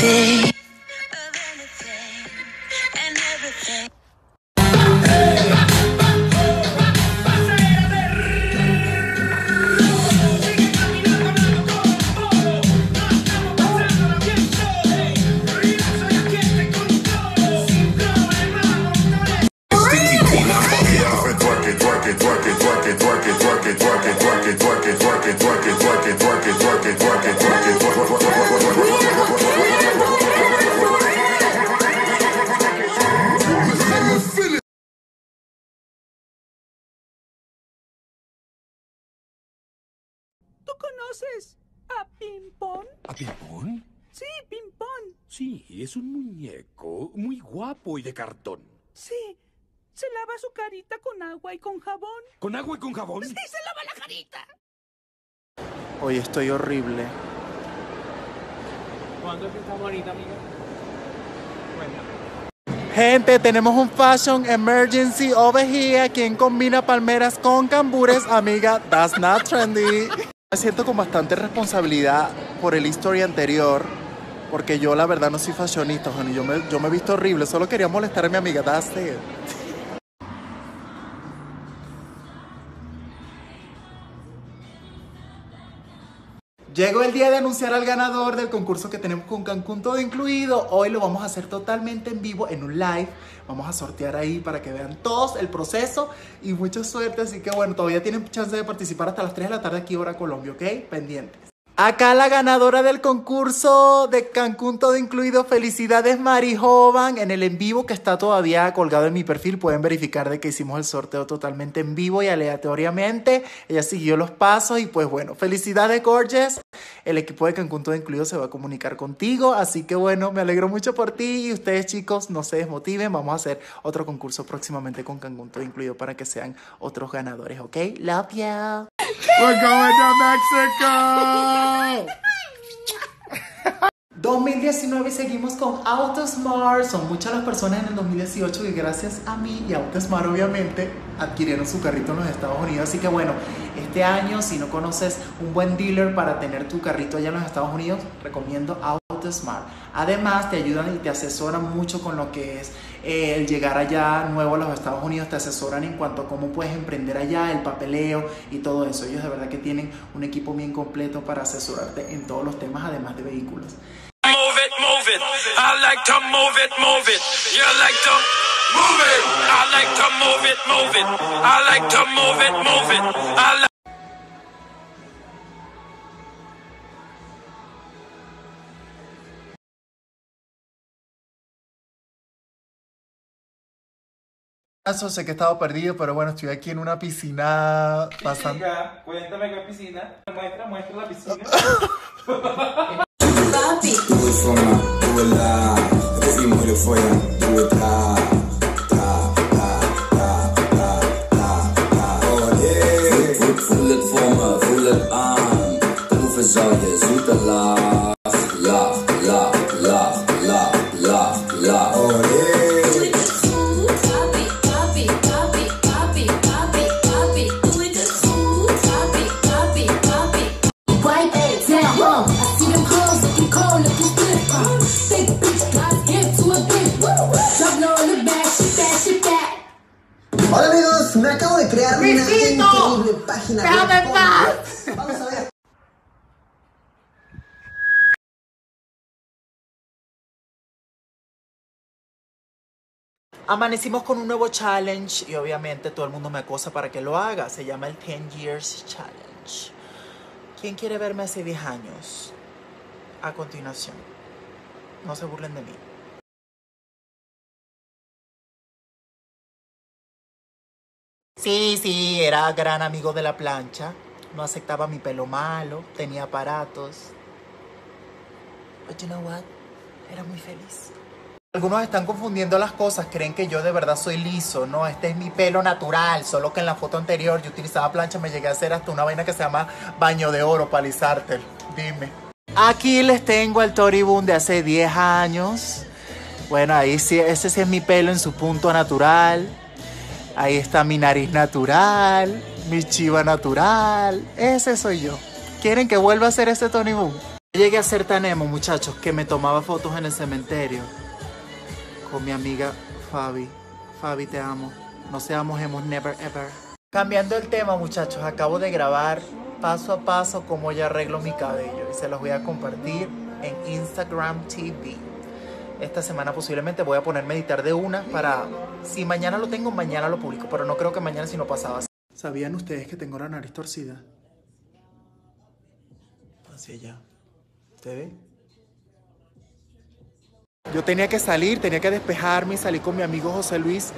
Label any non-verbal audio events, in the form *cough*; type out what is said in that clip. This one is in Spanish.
day. Conoces a Pimpón? ¿A Pimpón? Sí, Pimpón. Sí, es un muñeco muy guapo y de cartón. Sí. Se lava su carita con agua y con jabón. ¿Con agua y con jabón? Sí, se lava la carita. Hoy estoy horrible. ¿Cuándo es que está bonita, amiga? Cuéntame. Gente, tenemos un fashion emergency over here. Quien combina palmeras con cambures, amiga, that's not trendy. Me siento con bastante responsabilidad por el history anterior, porque yo la verdad no soy fashionista, honey. Yo me, yo me he visto horrible, solo quería molestar a mi amiga, that's it. Llegó el día de anunciar al ganador del concurso que tenemos con Cancún todo incluido. Hoy lo vamos a hacer totalmente en vivo en un live. Vamos a sortear ahí para que vean todos el proceso y mucha suerte. Así que bueno, todavía tienen chance de participar hasta las 3 de la tarde aquí hora Colombia, ¿ok? Pendientes. Acá la ganadora del concurso de Cancún todo incluido, felicidades Mari Jovan, en el en vivo que está todavía colgado en mi perfil, pueden verificar de que hicimos el sorteo totalmente en vivo y aleatoriamente, ella siguió los pasos y pues bueno, felicidades Gorgeous, el equipo de Cancún todo incluido se va a comunicar contigo, así que bueno, me alegro mucho por ti. Y ustedes chicos no se desmotiven, vamos a hacer otro concurso próximamente con Cancún todo incluido para que sean otros ganadores, ¿ok? Love ya. We're going to Mexico. 2019 seguimos con Autosmart. Son muchas las personas en el 2018 que gracias a mí y Autosmart obviamente adquirieron su carrito en los Estados Unidos. Así que bueno, este año si no conoces un buen dealer para tener tu carrito allá en los Estados Unidos, recomiendo Autosmart. Además te ayudan y te asesoran mucho con lo que es eh, el llegar allá nuevo a los Estados Unidos. Te asesoran en cuanto a cómo puedes emprender allá, el papeleo y todo eso. Ellos de verdad que tienen un equipo bien completo para asesorarte en todos los temas además de vehículos. Move it, move it. I like to move it, move it. You like to move it. I like to move it, move it. I like to move it, move it. I like Eso sé que he estado perdido, pero bueno, estoy aquí en una piscina pasando. Chica, cuéntame qué piscina. Muestra, muestra la piscina. *laughs* doe het laag. Ik wil moeilijk voor je, doe het laag. Voel, het voor me, voel het aan. Proeven zal je zoete laag, laag, laag. Con- Vamos a ver. Amanecimos con un nuevo challenge y obviamente todo el mundo me acosa para que lo haga. Se llama el 10 Years Challenge. ¿Quién quiere verme hace 10 años? A continuación. No se burlen de mí. Sí, sí, era gran amigo de la plancha. No aceptaba mi pelo malo, tenía aparatos. But you know what? Era muy feliz. Algunos están confundiendo las cosas, creen que yo de verdad soy liso, no, este es mi pelo natural, solo que en la foto anterior yo utilizaba plancha, me llegué a hacer hasta una vaina que se llama baño de oro para dime. Aquí les tengo el Tory Boom de hace 10 años. Bueno, ahí sí, ese sí es mi pelo en su punto natural. Ahí está mi nariz natural, mi chiva natural. Ese soy yo. ¿Quieren que vuelva a hacer ese Tony Boom? Llegué a ser tan emo, muchachos, que me tomaba fotos en el cementerio con mi amiga Fabi. Fabi, te amo. No seamos emos never ever. Cambiando el tema, muchachos, acabo de grabar paso a paso cómo yo arreglo mi cabello y se los voy a compartir en Instagram TV. Esta semana posiblemente voy a ponerme a editar de una para, si mañana lo tengo, mañana lo publico, pero no creo que mañana si no pasaba. ¿Sabían ustedes que tengo la nariz torcida? Hacia allá. ¿Usted ve? Yo tenía que salir, tenía que despejarme y salí con mi amigo José Luis